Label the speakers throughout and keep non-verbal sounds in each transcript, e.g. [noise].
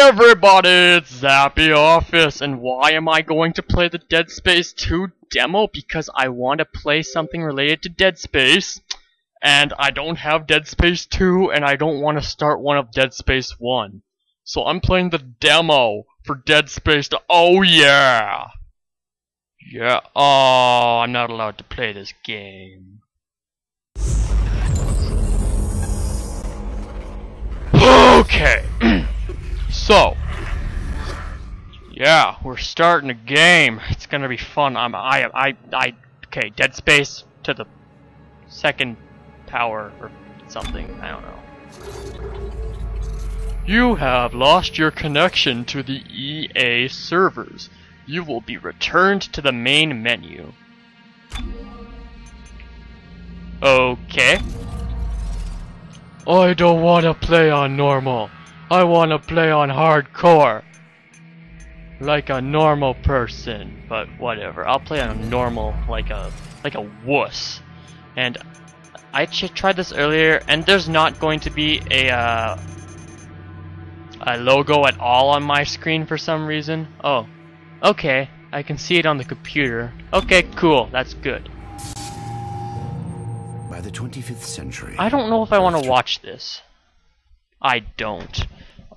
Speaker 1: everybody, it's Zappy Orpheus, and why am I going to play the Dead Space 2 demo? Because I want to play something related to Dead Space, and I don't have Dead Space 2, and I don't want to start one of Dead Space 1. So I'm playing the demo for Dead Space 2. Oh yeah! Yeah, oh, I'm not allowed to play this game. Okay. [clears throat] so, yeah, we're starting a game. It's gonna be fun. I'm, I, I, I, okay, Dead Space to the second power or something. I don't know. You have lost your connection to the EA servers. You will be returned to the main menu. Okay. I don't want to play on normal. I want to play on hardcore. Like a normal person, but whatever. I'll play on normal like a like a wuss. And I tried this earlier, and there's not going to be a uh, a logo at all on my screen for some reason. Oh, okay. I can see it on the computer. Okay, cool. That's good.
Speaker 2: By the 25th century.
Speaker 1: I don't know if I want to watch this. I don't.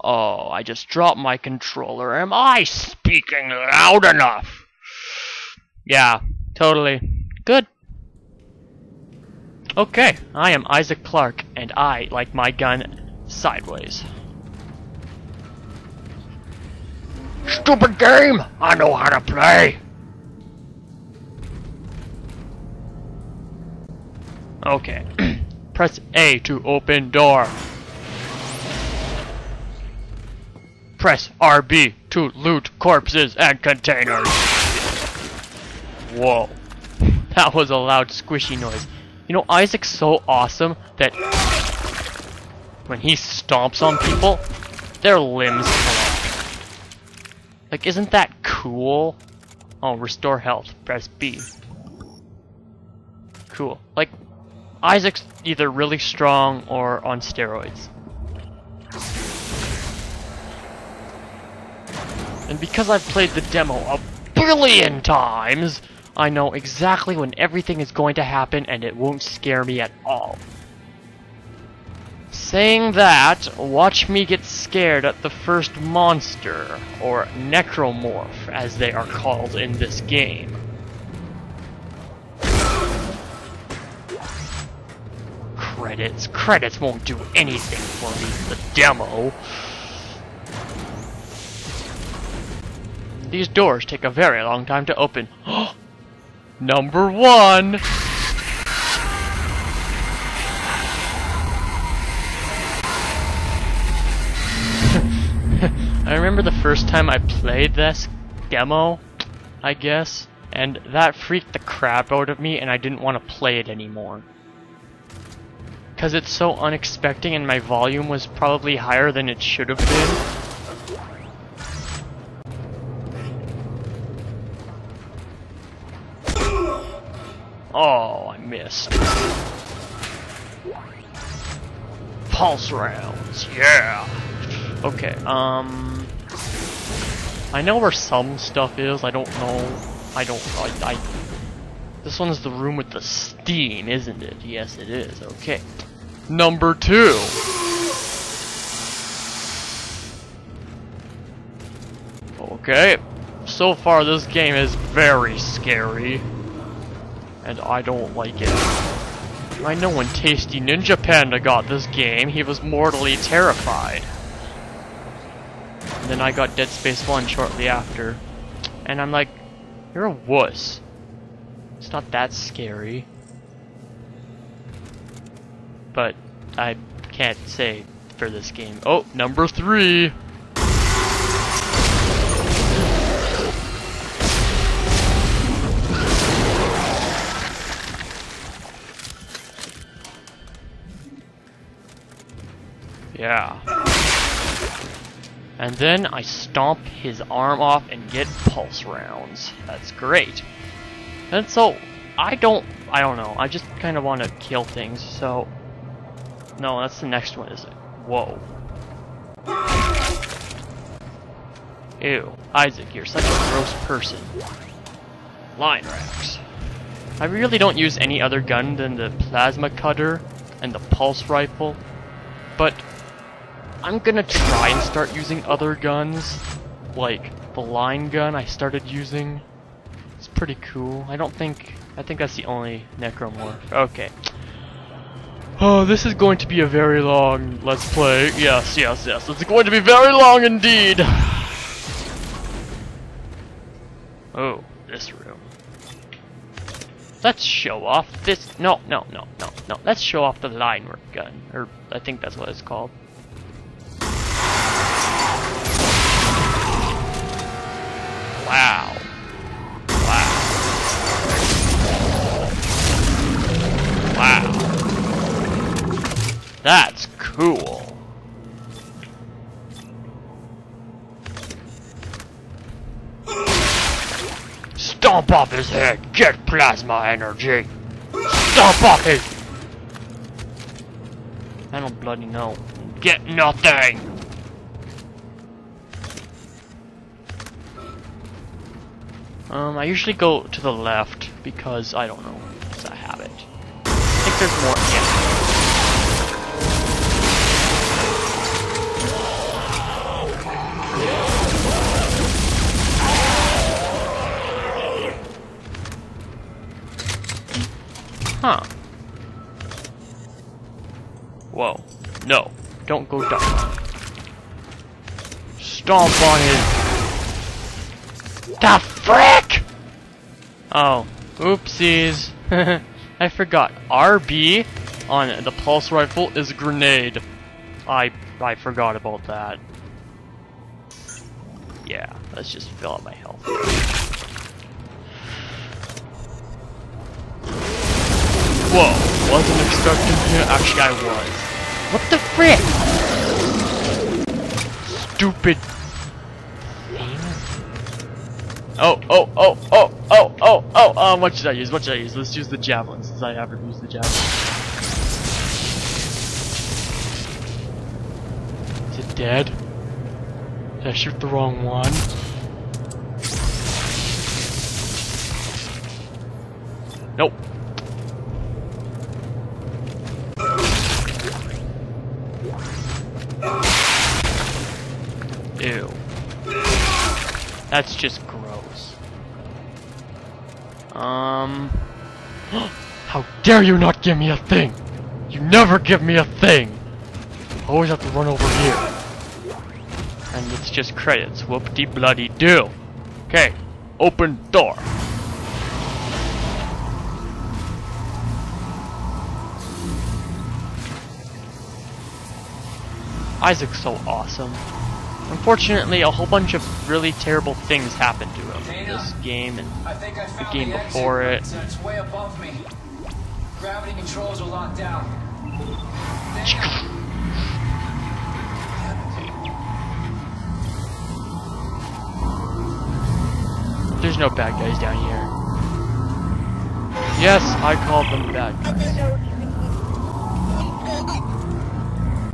Speaker 1: Oh, I just dropped my controller. Am I speaking loud enough? Yeah, totally. Good. Okay, I am Isaac Clarke, and I like my gun sideways. Stupid game! I know how to play! Okay. [clears throat] Press A to open door. Press RB to loot corpses and containers. Whoa. [laughs] That was a loud squishy noise. You know, Isaac's so awesome that when he stomps on people, their limbs fall off. Like, isn't that cool? Oh, restore health. Press B. Cool. Like, Isaac's either really strong or on steroids. And because I've played the demo a billion times, I know exactly when everything is going to happen and it won't scare me at all. Saying that, watch me get scared at the first monster, or necromorph as they are called in this game. credits. Credits won't do anything for me, the demo. These doors take a very long time to open. [gasps] Number one! [laughs] I remember the first time I played this demo, I guess, and that freaked the crap out of me and I didn't want to play it anymore because it's so unexpected and my volume was probably higher than it should have been. Oh, I missed. Pulse rounds, yeah! Okay, um... I know where some stuff is, I don't know... I don't... I, I this one's the room with the steam, isn't it? Yes, it is. Okay. Number two. Okay. So far, this game is very scary. And I don't like it. I know when Tasty Ninja Panda got this game, he was mortally terrified. And then I got Dead Space 1 shortly after. And I'm like, you're a wuss. It's not that scary but I can't say for this game. Oh, number three! Yeah. And then I stomp his arm off and get pulse rounds. That's great. And so, I don't, I don't know, I just kind of want to kill things, so no, that's the next one, is it? Whoa. Ew. Isaac, you're such a gross person. Line racks. I really don't use any other gun than the plasma cutter and the pulse rifle, but I'm gonna try and start using other guns, like the line gun I started using. It's pretty cool. I don't think, I think that's the only necromorph. Okay. Oh, this is going to be a very long let's play. Yes, yes, yes. It's going to be very long indeed. [sighs] Oh, this room. Let's show off this. No, no, no, no, no. Let's show off the line work gun. Or, I think that's what it's called. Get plasma energy! Stomp off his... I don't bloody know. Get nothing! Um, I usually go to the left because, I don't know, it's a habit. I think there's more, Huh. Whoa. No. Don't go down. Stomp on his... The frick! Oh. Oopsies. [laughs] I forgot. RB on the pulse rifle is grenade. I I forgot about that. Yeah, let's just fill up my health. Whoa, wasn't expecting him. Actually, I was. What the frick? Stupid. Oh, oh, oh, oh, oh, oh, oh, um, what should I use? What should I use? Let's use the javelin, since I haven't used the javelin. Is it dead? Did I shoot the wrong one? Nope. That's just gross. Um. [gasps] How dare you not give me a thing! You never give me a thing! Always have to run over here. And it's just credits. Whoop-de bloody do. Okay. Open door. Isaac's so awesome. Unfortunately, a whole bunch of really terrible things happened to him in this game and
Speaker 2: I I
Speaker 1: the game
Speaker 2: the
Speaker 1: before it.
Speaker 2: exit, but, It's way above me. Gravity controls are locked down.
Speaker 1: There's no bad guys down here. Yes, I called them bad guys.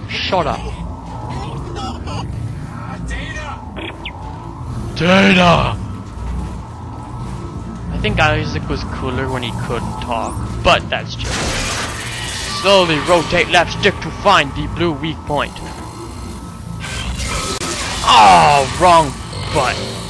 Speaker 1: Shut up.
Speaker 2: Data!
Speaker 1: I think Isaac was cooler when he couldn't talk, but that's just. Slowly rotate left stick to find the blue weak point. Oh, wrong button.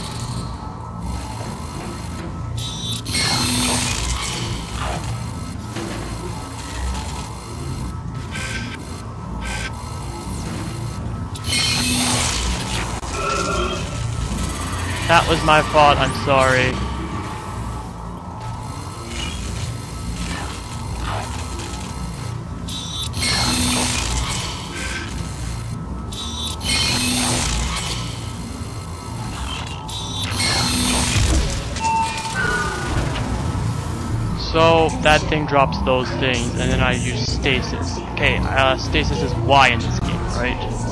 Speaker 1: That was my fault, I'm sorry. So that thing drops those things, and then I use stasis. Okay, uh, stasis is Y in this game, right?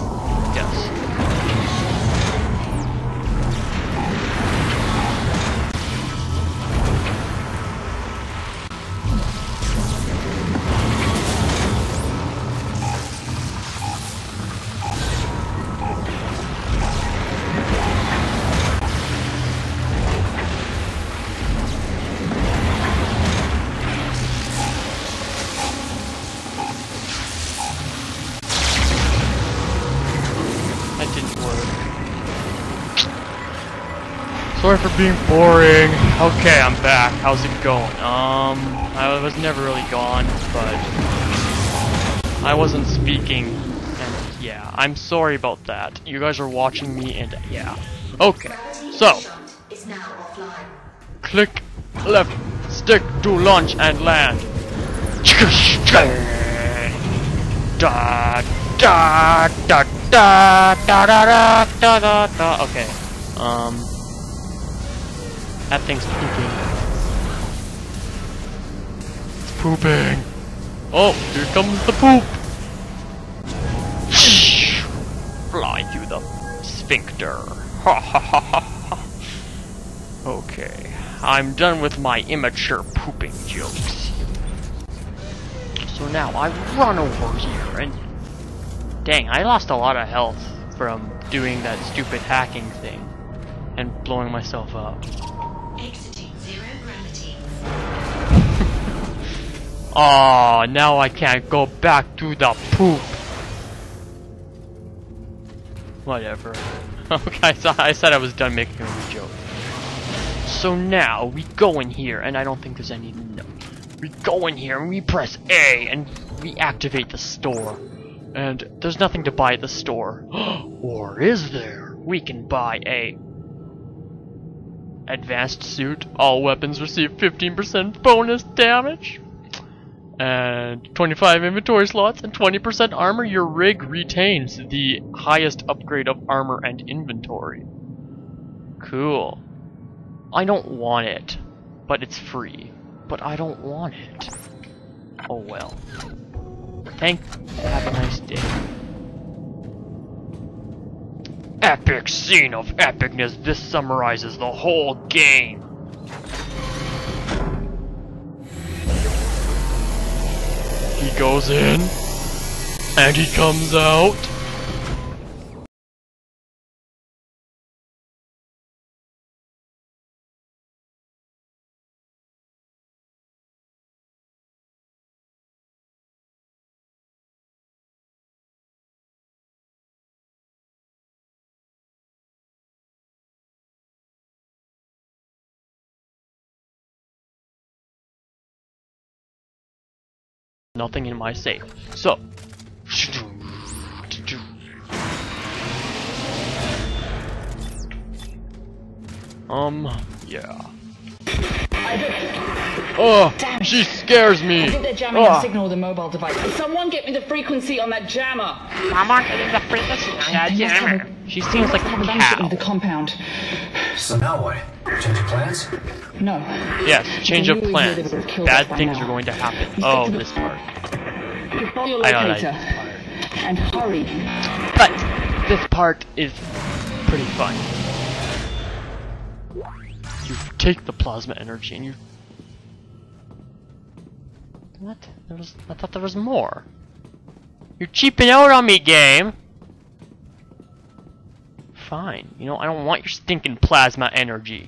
Speaker 1: Sorry for being boring. Okay, I'm back. How's it going? Um, I was never really gone, but I wasn't speaking, and yeah, I'm sorry about that. You guys are watching me, and yeah. Okay, so click left stick to launch and land. Da da da da da da da da da. Okay. Um. That thing's pooping. It's pooping. Oh, here comes the poop. Fly through the sphincter. Ha ha ha ha ha. Okay, I'm done with my immature pooping jokes. So now I run over here and... Dang, I lost a lot of health from doing that stupid hacking thing and blowing myself up. Aw, now I can't go back to the poop. Whatever. [laughs] okay, so I said I was done making a joke. So now we go in here, and I don't think there's any. No. We go in here and we press A and we activate the store. And there's nothing to buy at the store. [gasps] or is there? We can buy a advanced suit. All weapons receive 15% bonus damage. And 25 inventory slots and 20% armor. Your rig retains the highest upgrade of armor and inventory. Cool. I don't want it, but it's free. But I don't want it. Oh well. Thank. Have a nice day. Epic scene of epicness. This summarizes the whole game. He goes in, and he comes out. Nothing in my safe. So. Um, yeah. Oh, Damn she scares me.
Speaker 3: I think they're jamming the
Speaker 1: Ah.
Speaker 3: signal with the mobile device. Someone get me the frequency on that jammer.
Speaker 1: She seems like a
Speaker 3: a bandit
Speaker 1: cow.
Speaker 3: into the compound.
Speaker 2: So now what? Change of plans?
Speaker 3: No.
Speaker 1: Yes, change of
Speaker 3: If they knew we
Speaker 1: plans.
Speaker 3: would have killed
Speaker 1: Bad things
Speaker 3: now.
Speaker 1: are going to happen.
Speaker 3: Stick
Speaker 1: Oh,
Speaker 3: to
Speaker 1: this part.
Speaker 3: Follow your
Speaker 1: I know that.
Speaker 3: And hurry.
Speaker 1: But this part is pretty fun. Take the plasma energy and you. What? There was. I thought there was more. You're cheaping out on me, game. Fine. You know I don't want your stinking plasma energy.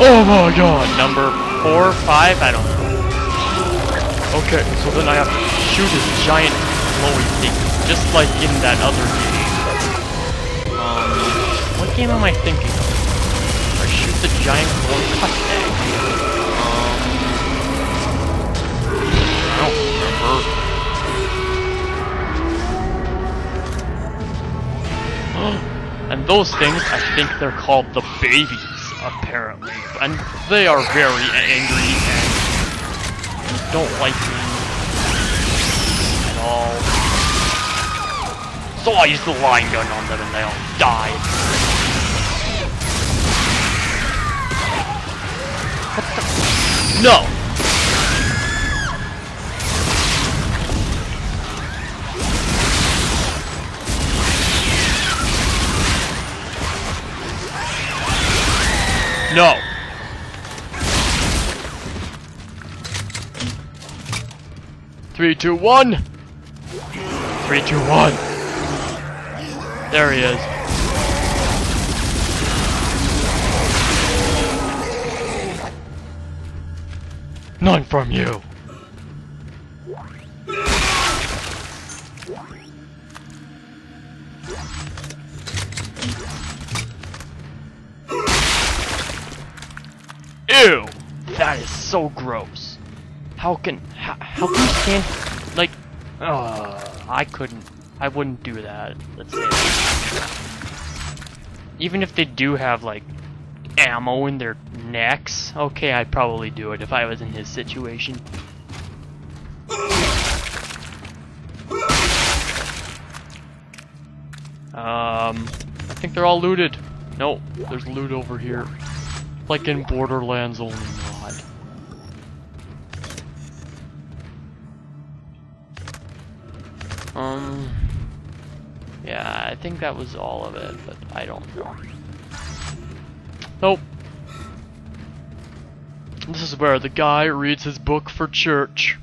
Speaker 1: Oh my god, number four, five, I don't know. Okay, so then I have to shoot his giant glowy thing, just like in that other game. Um, what game am I thinking of? I shoot the giant glowing cut egg. Um, I don't remember. [gasps] And those things, I think they're called the babies, apparently. And they are very angry and don't like me So I used the line gun on them and they all died. No! No! Three, two, one! Three, two, one! There he is. None from you! Ew! That is so gross. How can... How, how can you stand... Like... Uh, I couldn't... I wouldn't do that. Even if they do have like ammo in their necks, okay, I'd probably do it if I was in his situation. Um, I think they're all looted. No, there's loot over here. Like in Borderlands only Um, yeah, I think that was all of it, but I don't know. Nope. This is where the guy reads his book for church.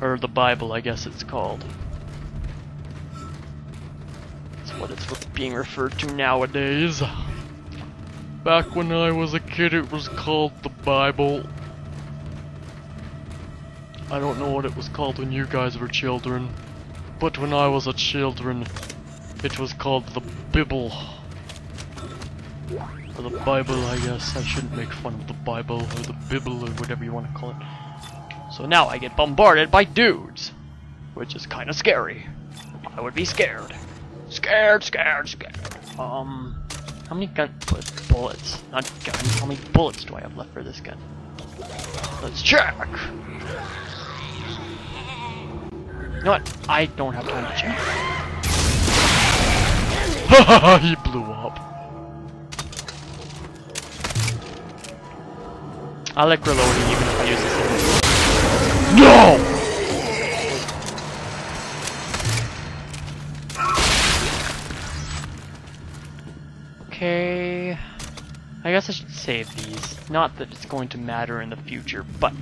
Speaker 1: Or the Bible, I guess it's called. That's what it's being referred to nowadays. Back when I was a kid, it was called the Bible. I don't know what it was called when you guys were children. But when I was a children, it was called the Bible. Or the Bible, I guess. I shouldn't make fun of the Bible or the Bible or whatever you want to call it. So now I get bombarded by dudes, which is kind of scary. I would be scared. Scared, scared, scared. Um, how many gun bullets? Not guns. How many bullets do I have left for this gun? Let's check. You know what? I don't have time to check. [laughs] he blew up. I like reloading even if I use this. No! Okay. I guess I should save these. Not that it's going to matter in the future, but...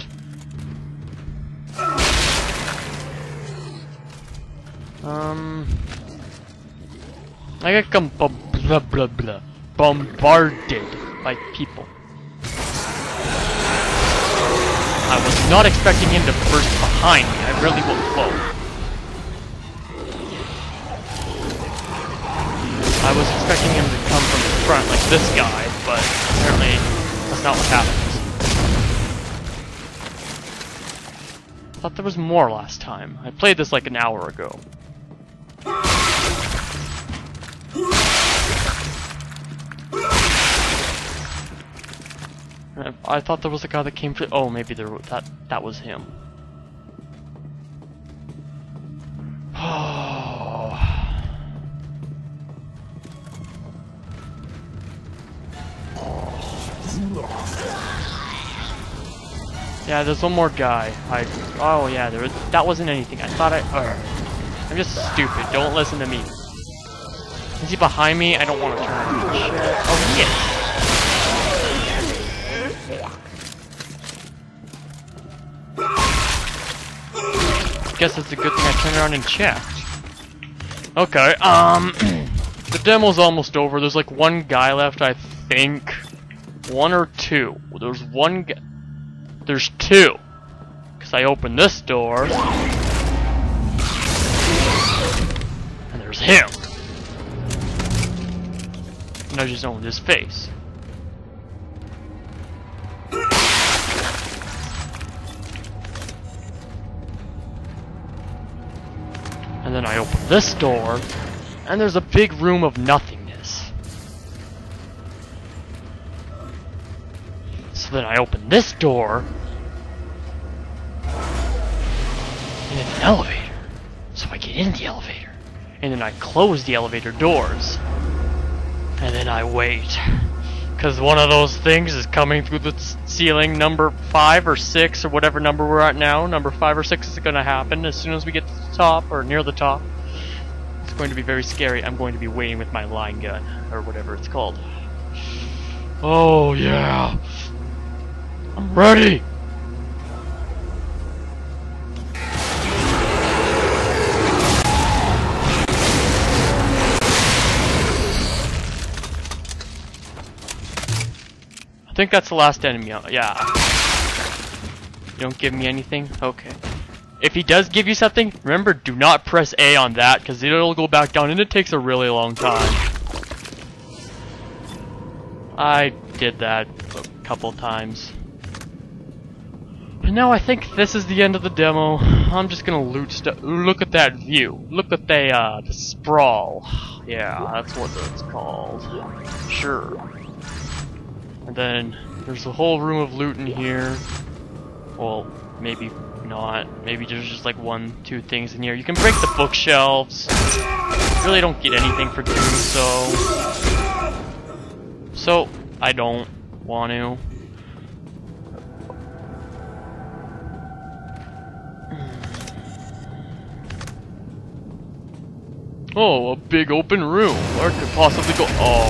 Speaker 1: Um... I got blah blah blah bombarded by people. I was not expecting him to burst behind me. I really will flow. I was expecting him to come from the front like this guy, but apparently that's not what happens. Thought there was more last time. I played this like an hour ago. I thought there was a guy that came to. Oh, maybe there that that was him. Oh. [sighs] yeah, there's one more guy. I. Oh yeah, there was. That wasn't anything. I thought I. Uh, I'm just stupid. Don't listen to me. Is he behind me? I don't want to turn around. Oh, he is. Guess it's a good thing I turned around and checked. Okay, um, [clears throat] the demo's almost over. There's like one guy left, I think. One or two. There's one guy. There's two. Because I opened this door. And there's him. And I just owned his face. Then I open this door, and there's a big room of nothingness. So then I open this door, and it's an elevator. So I get in the elevator, and then I close the elevator doors, and then I wait. Because one of those things is coming through the ceiling, number 5 or 6 or whatever number we're at now. Number 5 or 6 is going to happen as soon as we get to the top or near the top. It's going to be very scary. I'm going to be waiting with my line gun or whatever it's called. Oh yeah! I'm ready! I think that's the last enemy. Yeah. You don't give me anything? Okay. If he does give you something, remember do not press A on that because it'll go back down and it takes a really long time. I did that a couple times. But now I think this is the end of the demo. I'm just gonna loot stuff. Look at that view. Look at the uh, the sprawl. Yeah, that's what it's called. Sure. And then there's a whole room of loot in here. Well, maybe not. Maybe there's just like one, two things in here. You can break the bookshelves. Really don't get anything for doing so. So, I don't want to. Oh, a big open room. Where could possibly go? Oh,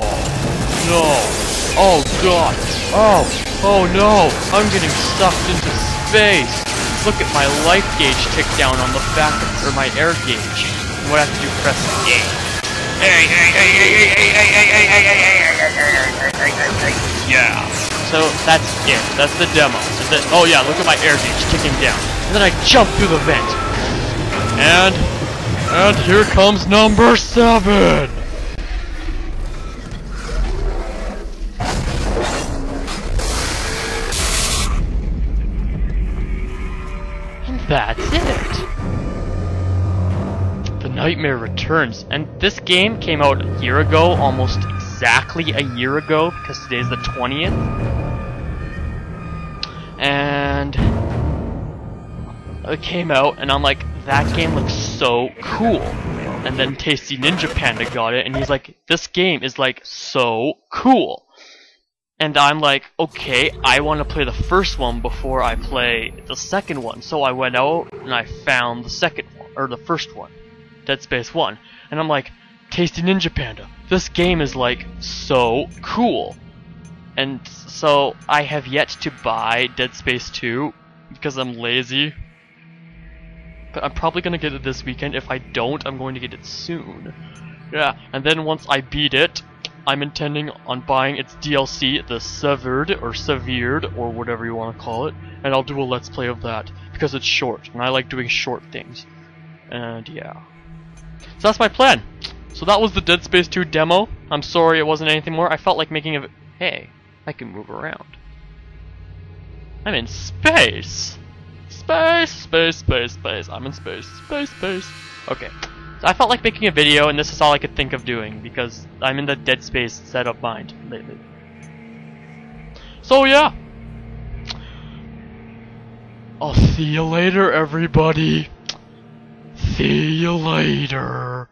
Speaker 1: no. Oh god! Oh! Oh no! I'm getting sucked into space! Look at my life gauge tick down on the back of, or my air gauge. What I have to do, press A. Yeah. So that's it. That's the demo. And then, oh yeah, look at my air gauge ticking down. And then I jump through the vent. And and here comes number seven! Nightmare Returns. And this game came out a year ago, almost exactly a year ago, because today's the 20th. And it came out, and I'm like, that game looks so cool. And then Tasty Ninja Panda got it, and he's like, this game is like so cool. And I'm like, okay, I want to play the first one before I play the second one. So I went out and I found the second one, or the first one, Dead Space 1. And I'm like, Tasty Ninja Panda, this game is like so cool. And so I have yet to buy Dead Space 2 because I'm lazy but I'm probably gonna get it this weekend. If I don't, I'm going to get it soon. Yeah, and then once I beat it, I'm intending on buying its DLC, the Severed, or Severed, or whatever you want to call it, and I'll do a Let's Play of that, because it's short, and I like doing short things. And yeah. So that's my plan. So that was the Dead Space 2 demo. I'm sorry it wasn't anything more. I felt like making a... Hey, I can move around. I'm in space! Space, space, space, space. I'm in space. Space, space. Okay. So I felt like making a video, and this is all I could think of doing, because I'm in the dead space set of mind lately. So yeah. I'll see you later, everybody. See you later.